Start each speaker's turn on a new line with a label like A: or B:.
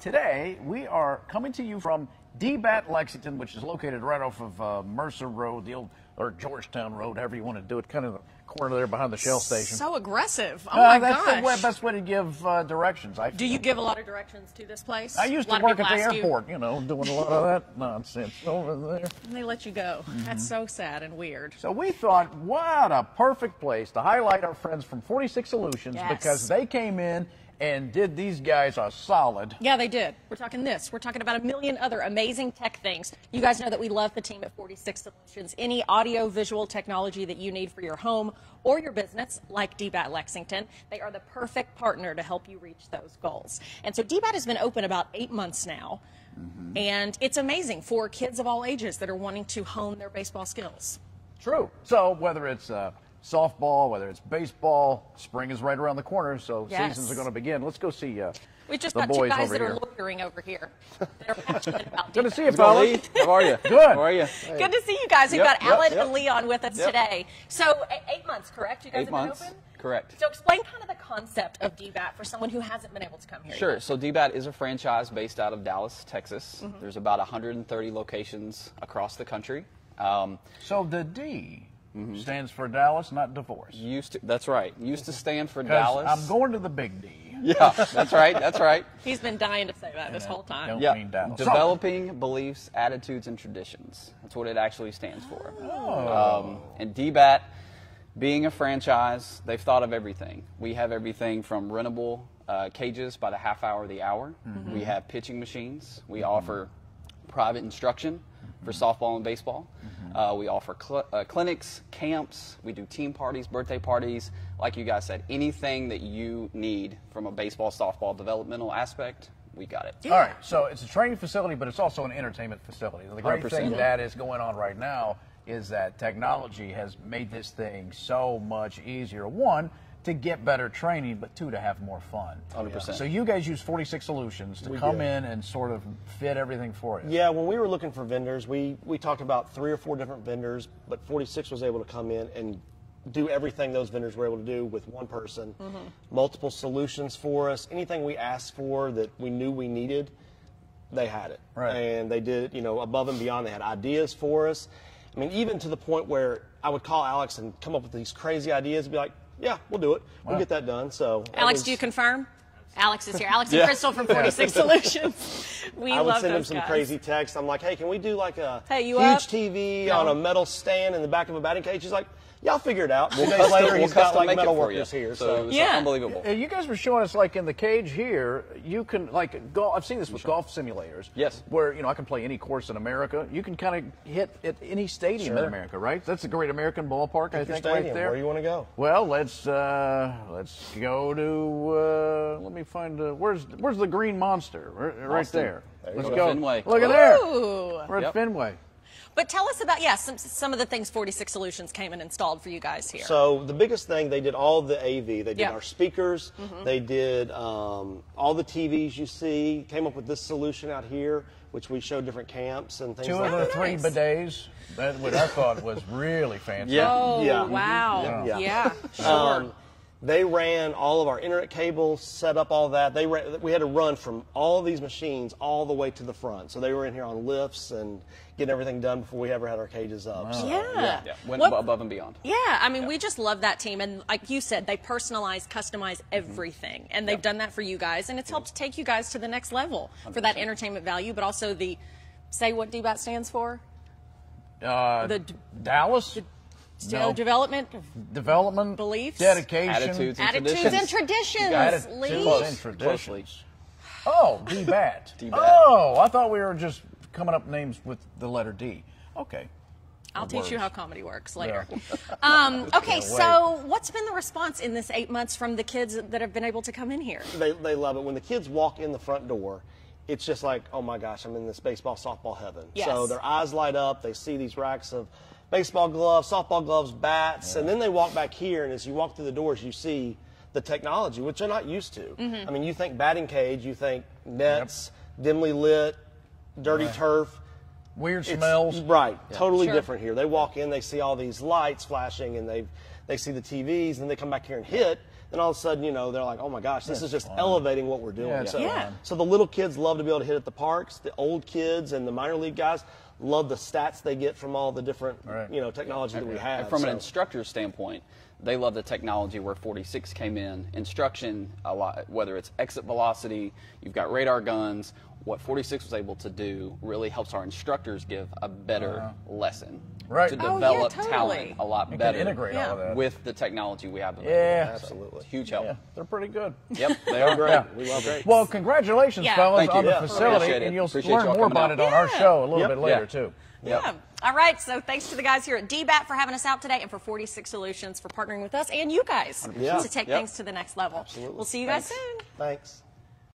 A: Today, we are coming to you from DBAT Lexington, which is located right off of uh, Mercer Road, the old, or Georgetown Road, however you want to do it, kind of the corner there behind the Shell station.
B: So aggressive. Oh
A: Uh,
B: my
A: that's
B: gosh.
A: the way, best way to give uh, directions. I
B: Do you give a lot of directions to this place?
A: I used to work at the
B: ask you,
A: airport, you know, doing a lot of that nonsense over there.
B: and they let you go.
A: Mm-hmm.
B: That's so sad and weird.
A: So we thought, what a perfect place to highlight our friends from 46 Solutions
B: Yes.
A: because they came in and did these guys a solid.
B: Yeah, they did. We're talking this. We're talking about a million other amazing tech things. You guys know that we love the team at 46 Solutions. Any audio visual technology that you need for your home or your business, like DBAT Lexington, they are the perfect partner to help you reach those goals. And so DBAT has been open about eight months now. And it's amazing for kids of all ages that are wanting to hone their baseball skills.
A: True. So whether it's uh, softball, whether it's baseball, spring is right around the corner, so
B: Yes.
A: seasons are going to begin. Let's go see uh,
B: We've just
A: the
B: got two guys that
A: here.
B: are loitering over here. that are passionate about
A: Good to see you,
C: How's it going,
A: fellas.
C: Lee? How are you?
A: Good.
C: How are you?
B: Good to see you guys. We've
C: Yep,
B: got
C: yep,
B: Alan
C: yep.
B: and Leon with us
C: Yep.
B: today. So eight months, correct? You guys
C: Eight
B: have
C: months.
B: been open.
C: Correct.
B: So explain kind of the concept of DBAT for someone who hasn't been able to come here.
C: Sure.
B: yet.
C: So DBAT is a franchise based out of Dallas, Texas.
B: Mm-hmm.
C: There's about 130 locations across the country. Um,
A: So the D
C: Mm-hmm.
A: stands for Dallas, not divorce.
C: used to, that's right. Used to stand for Dallas.
A: I'm going to the big D.
C: Yeah, that's right. That's right.
B: He's been dying to say that this whole time.
A: Don't
C: Yeah.
A: mean Dallas.
C: Developing beliefs, attitudes, and traditions. That's what it actually stands for.
A: Oh.
C: Um, and DBAT, being a franchise, they've thought of everything. We have everything from rentable uh, cages by the half hour, the hour.
A: Mm-hmm.
C: We have pitching machines. We offer private instruction for
A: Mm-hmm.
C: softball and baseball. Uh, we offer cl- uh, clinics, camps. We do team parties, birthday parties. Like you guys said, anything that you need from a baseball, softball developmental aspect, we got it.
A: All right, so it's a training facility, but it's also an entertainment facility. The great
C: 100%.
A: thing that is going on right now is that technology has made this thing so much easier. One, to get better training, but two, to have more fun.
C: 100%.
A: So you guys use 46 Solutions to come
D: do.
A: in and sort of fit everything for you.
D: Yeah, when we were looking for vendors, we, we talked about three or four different vendors, but 46 was able to come in and do everything those vendors were able to do with one person. Mm-hmm. Multiple solutions for us. Anything we asked for that we knew we needed, they had it.
A: Right.
D: And they did, you know, above and beyond. They had ideas for us. I mean, even to the point where I would call Alex and come up with these crazy ideas and be like, yeah, we'll do it. We'll get that done. So
B: Alex,
D: was-
B: do you confirm? Alex is here. Alex and
C: Yeah.
B: Crystal from 46 Solutions. We
D: I would
B: love
D: send him
B: those
D: some
B: guys.
D: crazy text. I'm like, hey, can we do like a
B: Hey, you
D: huge
B: up?
D: TV
B: No.
D: on a metal stand in the back of a batting cage? He's like, yeah, I'll figure it out. Two days later,
C: we'll
D: he's got like
C: make
D: metal
C: for
D: workers here.
C: So,
D: So,
C: it's
B: Yeah.
C: unbelievable.
A: You guys were showing us like in the cage here. You can like golf. I've seen this with golf simulators.
C: Yes.
A: Where you know I can play any course in America. You can kind of hit at any stadium in America, right? That's a great American ballpark, I think,
D: stadium,
A: right there.
D: where you want to go?
A: Well, let's uh, let's go to. Uh, let me find. Uh, where's Where's the Green Monster? R- Right there.
D: There
A: let's
C: go.
A: go.
C: Fenway.
A: Look at there.
B: Ooh.
A: We're at
C: Yep.
A: Fenway.
B: But tell us about, yeah, some, some of the things 46 Solutions came and installed for you guys here.
D: So the biggest thing, they did all the AV. They did
B: Yeah. Mm-hmm.
D: our speakers. They did um, all the TVs you see. Came up with this solution out here, which we showed different camps and things
A: Two
D: like
A: of the
D: that.
A: three
B: nice.
A: bidets. That what I thought was really fancy.
C: Yeah.
B: oh,
D: Yeah.
B: wow.
D: Yeah.
B: Yeah, sure.
D: Um, they ran all of our internet cables, set up all that. They ran, we had to run from all of these machines all the way to the front. So they were in here on lifts and getting everything done before we ever had our cages up. So,
B: yeah.
C: Yeah, went
B: What-
C: above and beyond.
B: Yeah, I mean, we just love that team. And like you said, they personalize, customize everything. And they've done that for you guys. And it's helped take you guys to the next level for that entertainment value, but also the, say what DBAT stands for?
A: Uh,
B: The d-
A: Dallas
B: Skill development,
A: development,
B: Beliefs?
A: dedication,
C: Attitudes and
B: attitudes
C: traditions.
B: and traditions.
A: Attitudes
C: Close.
A: and traditions. Oh, D-Bat.
C: D-Bat.
A: Oh, I thought we were just coming up names with the letter D. Okay.
B: I'll
A: Good
B: teach you how comedy works later.
A: Yeah.
B: Um, okay, so what's been the response in this eight months from the kids that have been able to come in here?
D: they, they love it. When the kids walk in the front door, it's just like, oh my gosh, I'm in this baseball, softball heaven.
B: Yes.
D: So their eyes light up. They see these racks of baseball gloves, softball gloves, bats, and then they walk back here, and as you walk through the doors, you see the technology, which they're not used to.
B: Mm-hmm.
D: I mean, you think batting cage, you think nets, dimly lit, dirty turf.
A: Weird
D: It's-
A: smells.
D: Right, totally
B: Sure.
D: different here. They walk in, they see all these lights flashing, and they they see the TVs, and they come back here and hit. then all of a sudden, you know, they're like, oh my gosh, this is just elevating what we're doing.
A: Yeah,
D: so,
B: Yeah.
D: so the little kids love to be able to hit at the parks. The old kids and the minor league guys love the stats they get from all the different,
A: Right.
D: you know, technology that we have.
C: And from an
D: So-
C: instructor standpoint, they love the technology where 46 came in. Instruction, a lot, whether it's exit velocity, you've got radar guns. What 46 was able to do really helps our instructors give a better uh-huh. lesson
A: Right.
C: to
A: Oh,
B: yeah,
C: develop
B: totally.
C: talent a lot
A: You can
C: better
A: integrate all of
B: Yeah.
A: that.
C: with the technology we have. available.
A: Yeah.
C: So,
D: Absolutely.
C: huge help.
A: Yeah, they're pretty good.
C: Yep, they are
D: Great.
A: Yeah.
D: We love it.
A: Well, congratulations,
B: Yeah.
A: fellas,
C: Thank you.
A: on the facility, and you'll
C: Appreciate
A: learn
C: y'all
A: more about
C: out.
A: it on our show a little
D: Yep.
A: bit later
C: Yeah.
A: too.
C: Yep.
B: Yeah. All right. So thanks to the guys here at DBAT for having us out today and for 46 Solutions for partnering with us and you guys
D: Yeah.
B: to take
C: Yep.
B: things to the next level. Absolutely. We'll see you guys
C: Thanks.
B: soon.
D: Thanks.